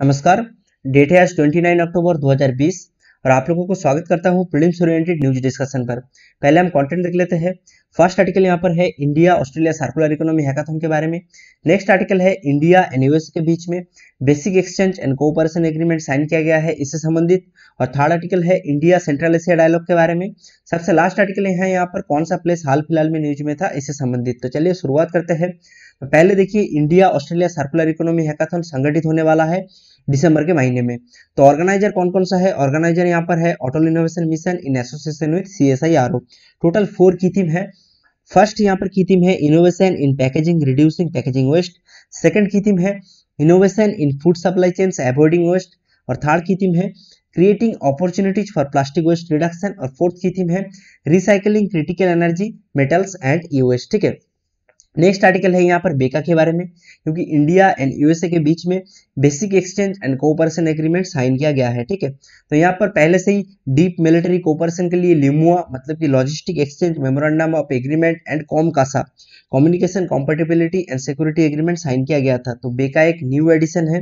नमस्कार, डेट है आज 29 अक्टूबर 2020 और आप लोगों को स्वागत करता हूँ प्रीलिम्स ओरिएंटेड न्यूज़ डिस्कशन पर। पहले हम कंटेंट देख लेते हैं। फ़र्स्ट आर्टिकल यहाँ पर है India Australia circular economy hackathon के बारे में। नेक्स्ट आर्टिकल है इंडिया एंड यूएस के बीच में। Basic exchange and cooperation agreement sign किया गया है इससे संबंधित। और थर्ड आर्टिकल है इंडिया सेंट्रल एशिया डायलॉग के बारे में। सबसे लास्ट आर्टिकल है यहाँ पर कौन सा प्लेस हाल फ़िलहाल में न्यूज़ में था इससे संबंधित। तो चलिए शुरुआत करते हैं। तो पहले देखिए, India, Australia circular economy hackathon संगठित होने वाला है दिसंबर के महीने में। तो ऑर्गेनाइजर कौन कौन सा है? ऑर्गेनाइजर यहाँ पर है auto innovation mission in association with C S I R O total four की थीम है। फ़र्स्ट यहाँ पर की थीम है innovation in packaging reducing packaging waste second की थीम है innovation in food supply chain avoiding waste और third की थीम है creating opportunities for plastic waste reduction और फोर्थ की थीम है recycling critical energy metals and e waste ठीक है? नेक्स्ट आर्टिकल है यहाँ पर बेका के बारे में, क्योंकि इंडिया एंड यूएसए के बीच में basic exchange and cooperation agreement sign किया गया है, ठीक है? तो यहाँ पर पहले से ही डीप मिलिट्री कोऑपरेशन के लिए लिमुआ मतलब कि logistic exchange memorandum of agreement and COMCASA communication compatibility and security agreement sign किया गया था। तो बेका एक न्यू एडिशन है।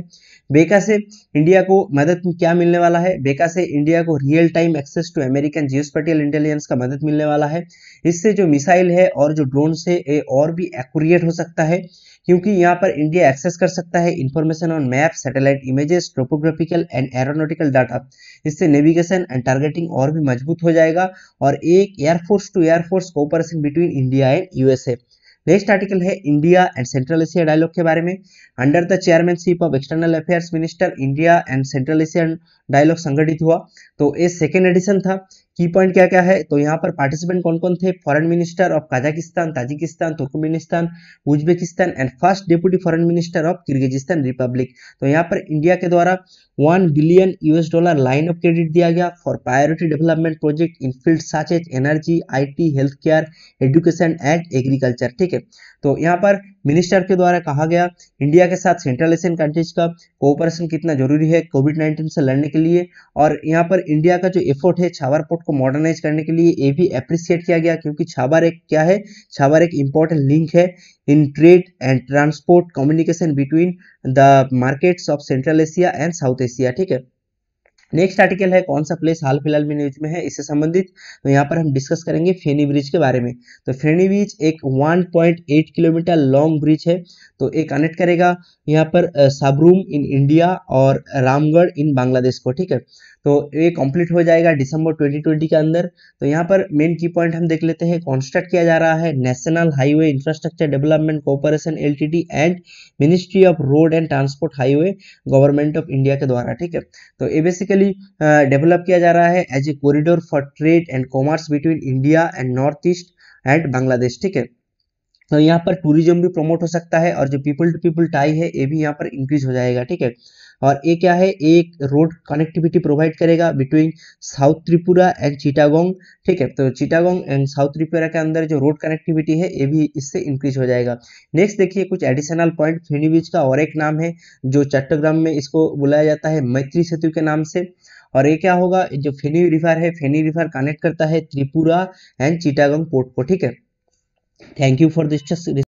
बेका से इंडिया को मदद क्या मिलने वाला है? बेका से इंडिया को real time access to American geospatial intelligence का मदद मिलने वाला है। इससे जो मिसाइल है और जो ड्रोन से और भी एक्यूरेट हो सकता है, क्योंकि यहाँ पर इंडिया एक्सेस कर सकता है information on map satellite images topographical and aeronautical data इससे नेविगेशन एंड टारगेटिंग और भी मज़बूत हो जाएगा और एक air force to air force cooperation between India and USA next article है India and Central Asia dialogue के बारे में. Under the chairmanship of external affairs minister India and Central Asia dialogue संगठित हुआ। तो ये सेकेंड एडिशन था। की पॉइंट क्या क्या है? तो यहाँ पर पार्टिसिपेंट कौन कौन थे? Foreign minister of Kazakhstan Tajikistan Turkmenistan Uzbekistan and first deputy foreign minister of Kyrgyzstan republic तो यहाँ पर इंडिया के द्वारा one billion US dollar line of credit दिया गया for priority development project in field such as energy IT health care education and agriculture ठीक है? तो यहाँ पर मिनिस्टर के द्वारा कहा गया इंडिया के साथ सेंट्रल एशियन कंट्रीज़ का कोऑपरेशन कितना ज़रूरी है कोविड नाइन्टीन से लड़ने के लिए और यहाँ पर इंडिया का जो एफर्ट है छावर पोर्ट को मॉडर्नाइज करने के लिए ये भी अप्रिसिएट किया गया क्योंकि छावर एक क्या है? छावर एक इंपॉर्टेंट लिंक है in trade and transport communication between the markets of Central Asia and South Asia ठीक है? नेक्स्ट आर्टिकल है, कौन सा प्लेस हाल फ़िलहाल में न्यूज़ में है, इससे संबंधित तो यहाँ पर हम डिस्कस करेंगे फेनी ब्रिज के बारे में। तो फेनी ब्रिज एक 1.8 किलोमीटर लॉन्ग ब्रिज है तो एक कनेक्ट करेगा यहाँ पर साबरूम इन इंडिया और रामगढ़ इन बांग्लादेश को, ठीक है? तो ये कंप्लीट हो जाएगा दिसंबर 2020 के अंदर। तो यहाँ पर मेन की पॉइंट हम देख लेते हैं कॉन्स्ट्रक्ट किया जा रहा है national highway infrastructure development cooperation LTD and ministry of road and transport highway government of India के द्वारा, ठीक है? तो ये बेसिकली डेवलप किया जा रहा है as a corridor for trade and commerce between India and north east and Bangladesh ठीक है? तो यहाँ पर टूरिज़्म भी प्रमोट हो सकता है और जो पीपल टू पीपल टाई है, ये भी यहाँ पर इंक्रीज हो जाएगा, ठीक है? और ये क्या है? एक रोड कनेक्टिविटी प्रोवाइड करेगा between South Tripura and Chittagong ठीक है? तो चिटागोंग एंड साउथ त्रिपुरा के अंदर जो रोड कनेक्टिविटी है, ये भी इससे इंक्रीज हो जाएगा। नेक्स्ट देखिए, कुछ एडिशनल पॉइंट फेनी बीच का और एक नाम है, जो चट्टग्राम में इसको बुलाया जाता है मैत्री सेतु के नाम से। और ये क्या होगा? जो फेनी रिवर है फेनी रिवर कनेक्ट करता है त्रिपुरा एंड चिटागोंग पोर्ट को, ठीक है? Thank you for this